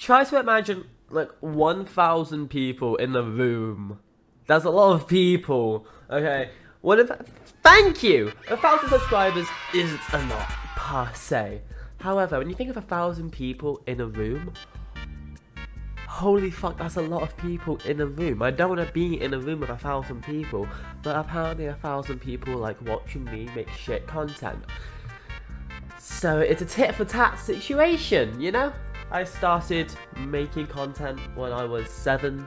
try to imagine like 1,000 people in the room. That's a lot of people. Okay. What if? Thank you. A thousand subscribers isn't a lot per se. However, when you think of a thousand people in a room, holy fuck, that's a lot of people in a room. I don't want to be in a room with a thousand people, but apparently a thousand people like watching me make shit content. So it's a tit for tat situation, you know? I started making content when I was seven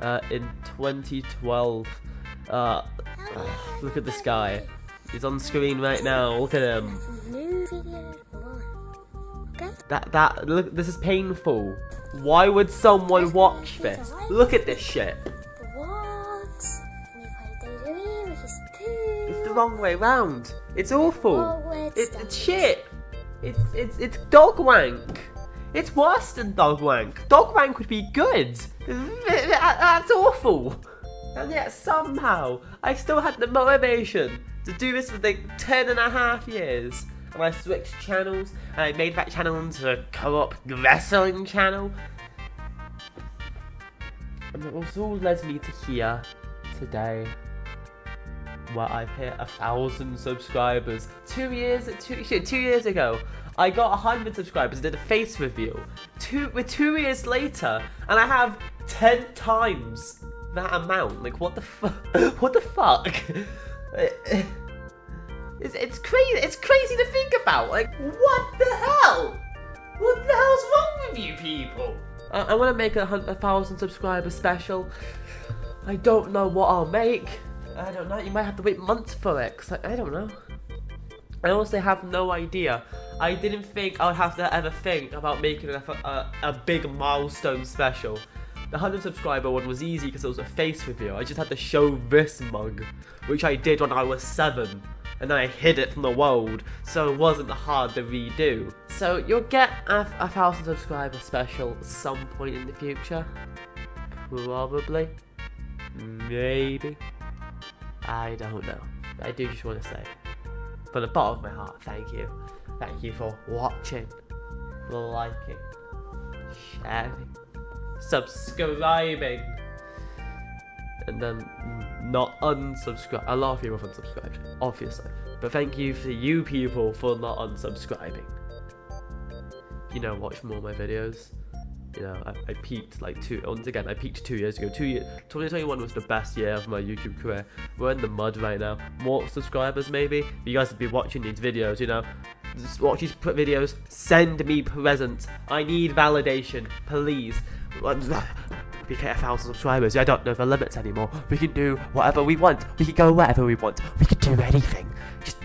uh, in 2012. Uh, uh, look at this guy. He's on screen right now. Look at him. That that look. This is painful. Why would someone watch this? Look at this shit. It's the wrong way round. It's awful. It's, it's shit. It's it's it's dog wank. It's worse than dog wank. Dog wank would be good. That's awful. And yet somehow I still had the motivation to do this for like 10 and a half years. And I switched channels and I made that channel into a co-op wrestling channel. And it all led me to here today. Where I've hit a thousand subscribers. Two years two shit, two years ago. I got a hundred subscribers and did a face reveal. Two with two years later, and I have ten times that amount. Like what the fuck? what the fuck? It's, it's crazy. It's crazy to think about. Like what the hell? What the hell's wrong with you people? I, I want to make a, a thousand subscriber special. I don't know what I'll make. I don't know. You might have to wait months for it. Cause I, I don't know. I honestly have no idea. I didn't think I would have to ever think about making a, a, uh, a big milestone special. The 100 subscriber one was easy because it was a face reveal. I just had to show this mug, which I did when I was 7. And then I hid it from the world, so it wasn't hard to redo. So you'll get a, a 1000 subscriber special some point in the future. Probably. Maybe. I don't know. I do just want to say, from the bottom of my heart, thank you. Thank you for watching, liking, sharing, subscribing, and then not unsubscribe. A lot of people have unsubscribed, obviously. But thank you for you people for not unsubscribing. You know, watch more of my videos. You know, I, I peaked like two, once again, I peaked two years ago. Two year, 2021 was the best year of my YouTube career. We're in the mud right now. More subscribers, maybe. You guys have been watching these videos, you know. Just watch these videos. Send me presents. I need validation, please. We get a thousand subscribers. I don't know the limits anymore. We can do whatever we want. We can go wherever we want. We can do anything. Just